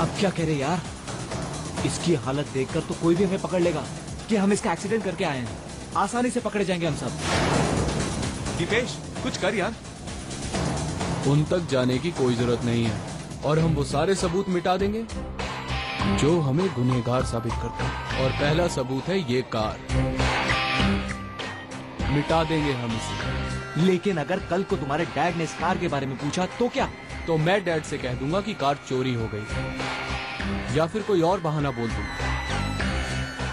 क्या कह रहे यार? इसकी हालत देखकर तो कोई भी हमें पकड़ लेगा कि हम इसका एक्सीडेंट करके आए हैं। आसानी से पकड़े जाएँगे हम सब। दीपेश कुछ कर यार। उन तक जाने की कोई ज़रूरत नहीं है। और हम वो सारे सबूत मिटा देंगे जो हमें गुनहगार साबित करता है। और पहला सबूत है ये कार। मिटा देंगे हम इसे। लेकिन अगर कल को तुम्हारे डैड ने इस कार के बारे में पूछा तो क्या? तो मैं डैड से कह दूँगा कि कार चोरी हो गई। या फिर कोई और बहाना बोल दूँ।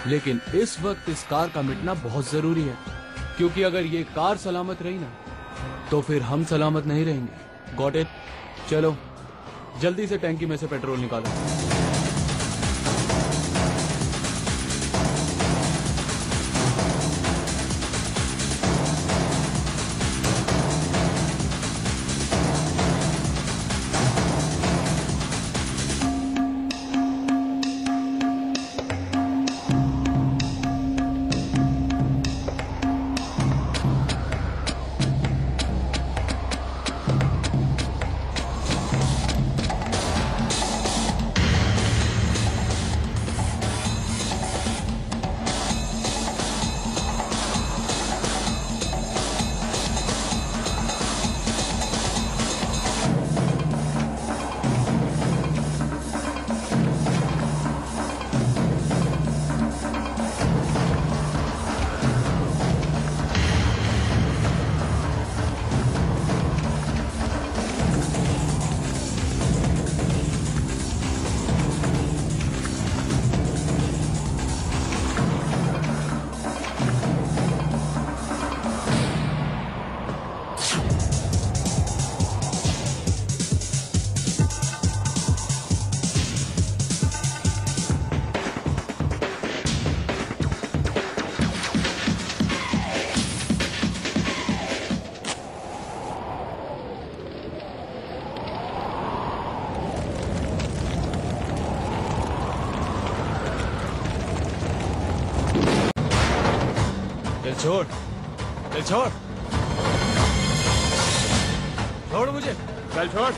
लेकिन इस वक्त इस कार का मिटना बहुत ज़रूरी है, क्योंकि अगर ये कार सलामत रही ना तो फिर हम सलामत नहीं रहेंगे। गॉट इट चलो, जल्दी से टैंकी में से पेट्रोल निकालो। छोड़। चल छोड़। छोड़ मुझे। चल छोड़।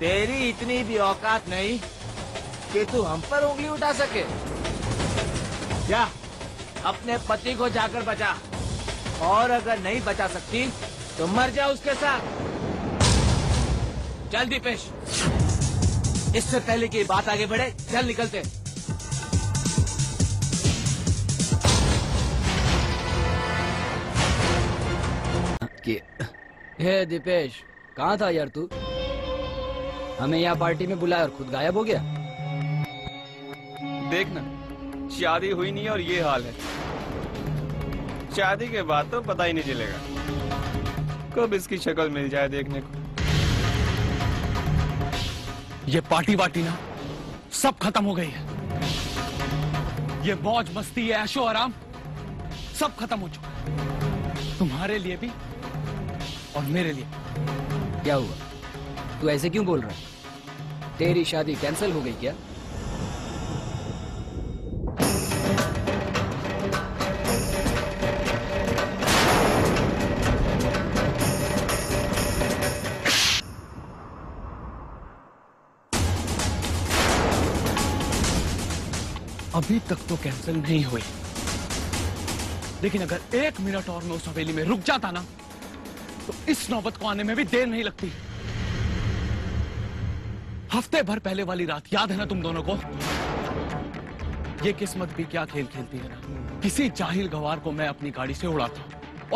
तेरी इतनी भी औकात नहीं कि तू हम पर उंगली उठा सके। क्या अपने पति को जाकर बचा। और अगर नहीं बचा सकती तो मर जा उसके साथ। चल दीपेश इससे पहले की बात आगे बढ़े चल निकलते। कि। हे दीपेश कहाँ था यार तू? हमें यहाँ पार्टी में बुलाया और खुद गायब हो गया? देखना शादी हुई नहीं और ये हाल है। शादी के बाद तो पता ही नहीं चलेगा। कब इसकी शक्ल मिल जाए देखने को। ये पार्टी वार्टी ना सब खत्म हो गई है। ये मौज मस्ती ये ऐशो आराम सब खत्म हो चुका है। तुम्हारे लिए भी और मेरे लिए क्या हुआ? तू ऐसे क्यों बोल रहा है? तेरी शादी कैंसिल हो गई क्या? अभी तक तो कैंसिल नहीं हुई। लेकिन अगर एक मिनट और मैं उस हवेली में रुक जाता ना तो इस नौबत को आने में भी देर नहीं लगती। हफ़्ते भर पहले वाली रात याद है ना तुम दोनों को? ये किस्मत भी क्या खेल खेलती है ना? किसी जाहिल गवार को मैं अपनी गाड़ी से उड़ाता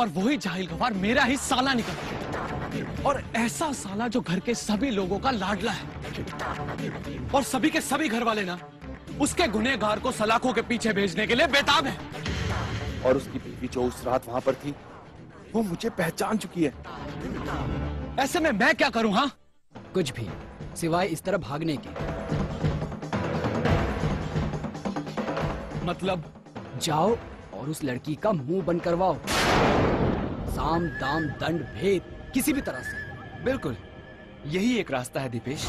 और वही जाहिल गवार मेरा ही साला निकलता और ऐसा साला जो घर के सभी लोगों का लाडला है। और सभी के सभी घर वाले ना, उसके गुनेगार को सलाखों के पीछे भेजने के लिए बेताब है। और उसकी बीवी जो उस रात वहाँ पर थी वो मुझे पहचान चुकी है। ऐसे में मैं क्या करूँ हाँ? कुछ भी सिवाय इस तरह भागने के। मतलब जाओ और उस लड़की का मुँह बंद करवाओ। साम दाम दंड भेद किसी भी तरह से। बिल्कुल। यही एक रास्ता है दीपेश।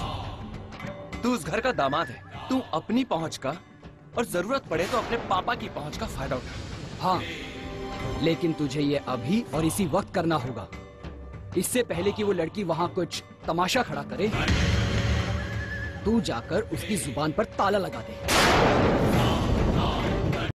तू उस घर का दामाद है। तू अपनी पहुँच का और ज़रूरत पड़े तो अपने पापा की पहुँच का फ़ायदा उठा। हाँ लेकिन तुझे ये अभी और इसी वक्त करना होगा। इससे पहले कि वो लड़की वहाँ कुछ तमाशा खड़ा करे, तू जाकर उसकी ज़ुबान पर ताला लगा दे।